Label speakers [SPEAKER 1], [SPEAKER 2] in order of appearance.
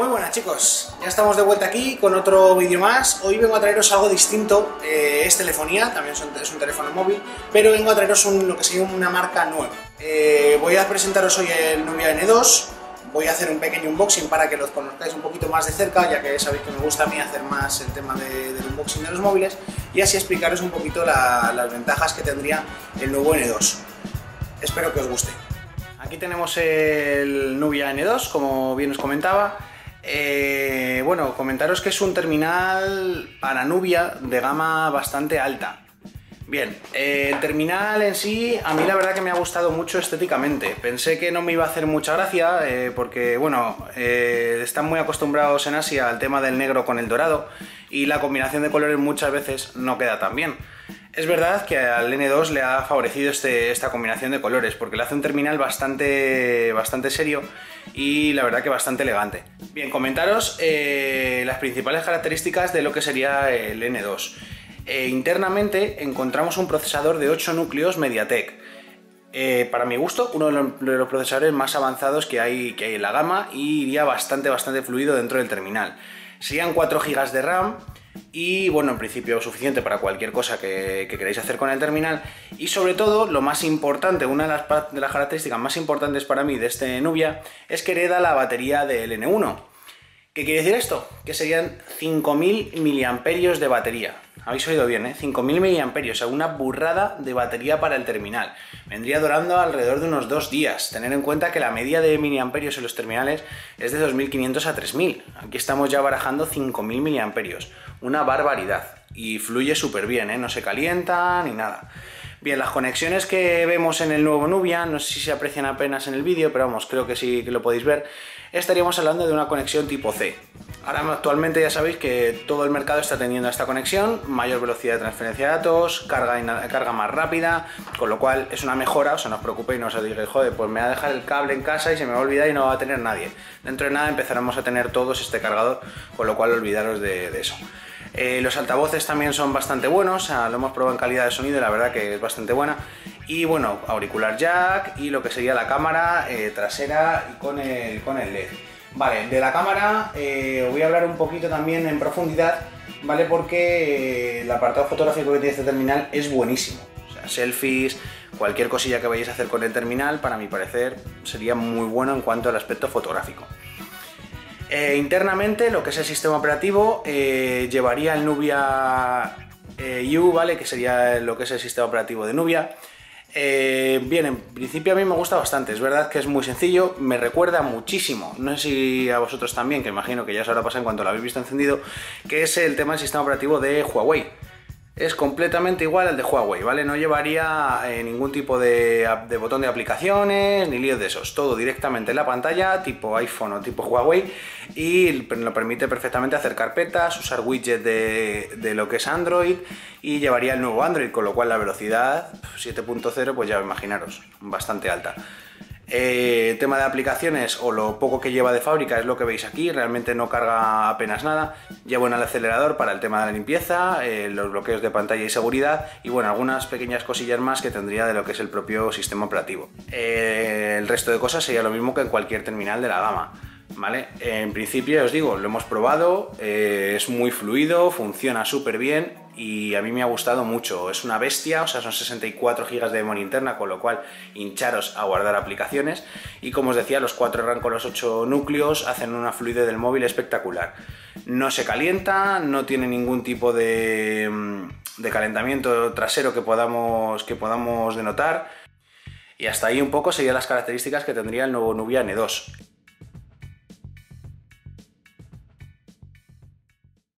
[SPEAKER 1] Muy buenas chicos, ya estamos de vuelta aquí con otro vídeo más. Hoy vengo a traeros algo distinto, eh, es telefonía, también es un teléfono móvil, pero vengo a traeros lo que sería una marca nueva. Eh, voy a presentaros hoy el Nubia N2, voy a hacer un pequeño unboxing para que los conozcáis un poquito más de cerca, ya que sabéis que me gusta a mí hacer más el tema del unboxing de los móviles, y así explicaros un poquito las ventajas que tendría el nuevo N2. Espero que os guste. Aquí tenemos el Nubia N2, como bien os comentaba, eh, bueno, comentaros que es un terminal para Nubia de gama bastante alta. Bien, eh, el terminal en sí a mí la verdad que me ha gustado mucho estéticamente. Pensé que no me iba a hacer mucha gracia eh, porque, bueno, están muy acostumbrados en Asia al tema del negro con el dorado y la combinación de colores muchas veces no queda tan bien. Es verdad que al N2 le ha favorecido este, esta combinación de colores porque le hace un terminal bastante, bastante serio y la verdad que bastante elegante. Bien, comentaros eh, las principales características de lo que sería el N2. Eh, internamente encontramos un procesador de 8 núcleos MediaTek. Eh, para mi gusto, uno de los, procesadores más avanzados que hay, que hay en la gama y iría bastante, bastante fluido dentro del terminal. Serían 4 GB de RAM y bueno, en principio suficiente para cualquier cosa que, queráis hacer con el terminal y sobre todo, lo más importante, una de las, de las, características más importantes para mí de este Nubia es que hereda la batería del N1 ¿Qué quiere decir esto? Que serían 5.000 miliamperios de batería. Habéis oído bien, ¿eh? 5.000 miliamperios, o sea, una burrada de batería para el terminal. Vendría durando alrededor de unos dos días. Tener en cuenta que la media de miliamperios en los terminales es de 2.500 a 3.000. Aquí estamos ya barajando 5.000 miliamperios. Una barbaridad. Y fluye súper bien, ¿eh? No se calienta ni nada. Bien, las conexiones que vemos en el nuevo Nubia, no sé si se aprecian apenas en el vídeo, pero vamos, creo que sí que lo podéis ver, estaríamos hablando de una conexión tipo C. Ahora actualmente ya sabéis que todo el mercado está teniendo esta conexión, mayor velocidad de transferencia de datos, carga, carga más rápida, con lo cual es una mejora, o sea, no os preocupéis, no os digáis, joder, pues me va a dejar el cable en casa y se me va a olvidar y no va a tener nadie. Dentro de nada empezaremos a tener todos este cargador, con lo cual olvidaros de eso. Eh, los altavoces también son bastante buenos, lo hemos probado en calidad de sonido y la verdad que es bastante buena. Y bueno, auricular jack y lo que sería la cámara eh, trasera y con el, con el LED. Vale, de la cámara eh, voy a hablar un poquito también en profundidad, ¿vale? Porque el apartado fotográfico que tiene este terminal es buenísimo. O sea, selfies, cualquier cosilla que vayáis a hacer con el terminal, para mi parecer, sería muy bueno en cuanto al aspecto fotográfico. Eh, internamente, lo que es el sistema operativo, eh, llevaría el Nubia eh, U, ¿vale? Que sería lo que es el sistema operativo de Nubia. Bien, en principio a mí me gusta bastante, es verdad que es muy sencillo, me recuerda muchísimo, no sé si a vosotros también, que imagino que ya os habrá pasado en cuanto lo habéis visto encendido, que es el tema del sistema operativo de Huawei es completamente igual al de Huawei, ¿vale? No llevaría eh, ningún tipo de, botón de aplicaciones ni líos de esos, todo directamente en la pantalla, tipo iPhone o tipo Huawei, y lo permite perfectamente hacer carpetas, usar widgets de, de lo que es Android y llevaría el nuevo Android, con lo cual la velocidad 7.0, pues ya imaginaros, bastante alta. Eh, tema de aplicaciones o lo poco que lleva de fábrica es lo que veis aquí, realmente no carga apenas nada. Lleva el acelerador para el tema de la limpieza, eh, los bloqueos de pantalla y seguridad y bueno, algunas pequeñas cosillas más que tendría de lo que es el propio sistema operativo. Eh, el resto de cosas sería lo mismo que en cualquier terminal de la gama. ¿Vale? En principio os digo, lo hemos probado, eh, es muy fluido, funciona súper bien y a mí me ha gustado mucho. Es una bestia, o sea, son 64 GB de memoria interna, con lo cual hincharos a guardar aplicaciones. Y como os decía, los 4 RAM con los 8 núcleos hacen una fluidez del móvil espectacular. No se calienta, no tiene ningún tipo de, mm, de calentamiento trasero que podamos, que podamos denotar. Y hasta ahí un poco serían las características que tendría el nuevo Nubia N2.